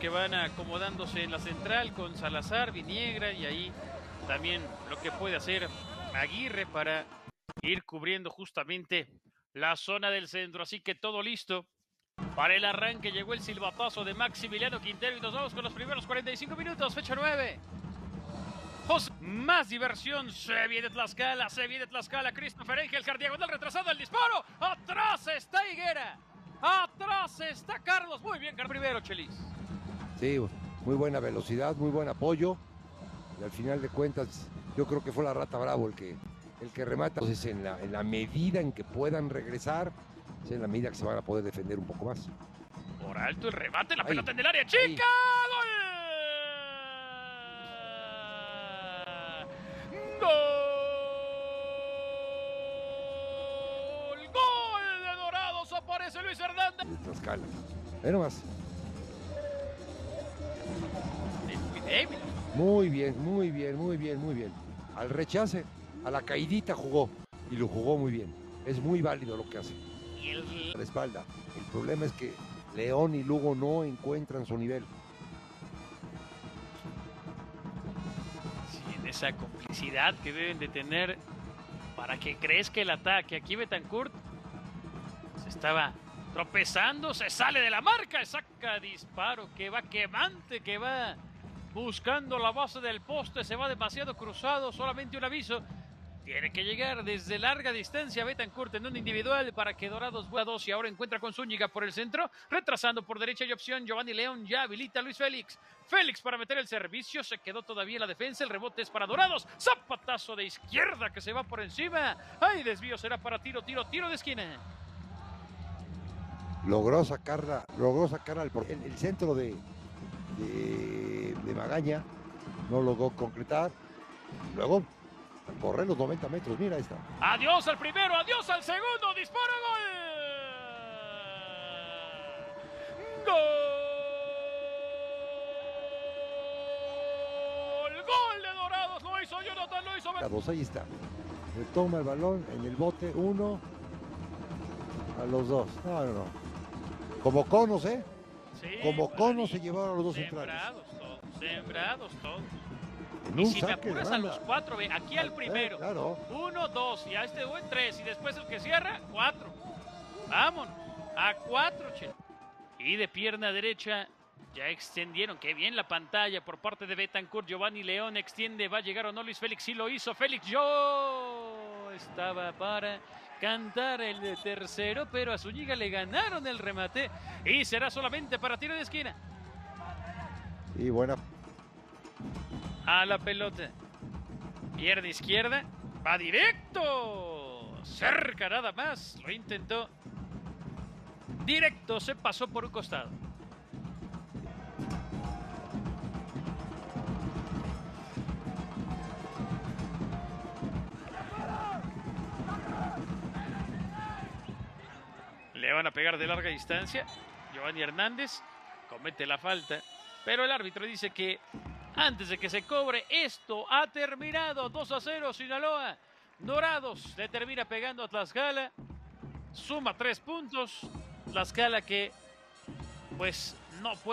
Que van acomodándose en la central con Salazar, Viniegra y ahí también lo que puede hacer Aguirre para ir cubriendo justamente la zona del centro. Así que todo listo para el arranque. Llegó el silbatazo de Maximiliano Quintero y nos vamos con los primeros 45 minutos, fecha 9. José, más diversión, se viene Tlaxcala, se viene Tlaxcala, Christopher Engel, retrasado, el disparo, atrás está Higuera, atrás está Carlos, muy bien, primero Chelis. Sí, muy buena velocidad, muy buen apoyo, y al final de cuentas yo creo que fue la Rata Bravo el que, el que remata, entonces en la, en la medida en que puedan regresar, es en la medida que se van a poder defender un poco más. Por alto el remate, la pelota en el área chica, gol. Luis Hernández. De Tlaxcala. Ve nomás. Muy bien, muy bien, muy bien, muy bien. Al rechace, a la caidita jugó. Y lo jugó muy bien. Es muy válido lo que hace. Y el... La espalda. El problema es que León y Lugo no encuentran su nivel. Sí, en esa complicidad que deben de tener para que crezca el ataque. Aquí Betancourt se estaba tropezando, se sale de la marca, saca disparo que va quemante, que va buscando la base del poste, se va demasiado cruzado, solamente un aviso. Tiene que llegar desde larga distancia Betancourt en un individual para que Dorados vuelva dos y ahora encuentra con Zúñiga por el centro, retrasando por derecha y opción. Giovanni León ya habilita a Luis Félix. Félix para meter el servicio, se quedó todavía la defensa, el rebote es para Dorados. Zapatazo de izquierda que se va por encima. Ay, desvío será para tiro, tiro, tiro de esquina logró sacarla, logró sacar al el, el centro de, de, Magaña, no logró concretar. Luego correr los 90 metros, mira esta. Adiós al primero, adiós al segundo, disparo, gol. Gol. Gol de Dorados, lo hizo Jonathan, lo hizo. dos, ahí está. Le toma el balón en el bote, uno a los dos. No, no, no. Como conos, ¿eh? Sí, Como conos se llevaron a los dos sembrados Todos, sembrados todos. y si me apuras a los cuatro, ve, aquí al primero. claro. Uno, dos, y a este en tres, y después el que cierra, cuatro. Vámonos, a cuatro, che. Y de pierna derecha, ya extendieron, qué bien la pantalla por parte de Betancourt. Giovanni León extiende, va a llegar o no Luis Félix, sí lo hizo. Félix, yo estaba para cantar el tercero, pero a Zúñiga le ganaron el remate y será solamente para tiro de esquina. Y buena. A la pelota. Pierde izquierda. Va directo. Cerca nada más. Lo intentó. Directo se pasó por un costado. Le van a pegar de larga distancia. Giovanni Hernández comete la falta. Pero el árbitro dice que antes de que se cobre, esto ha terminado 2 a 0 Sinaloa. Dorados le termina pegando a Tlaxcala. Suma tres puntos. Tlaxcala que pues no puede.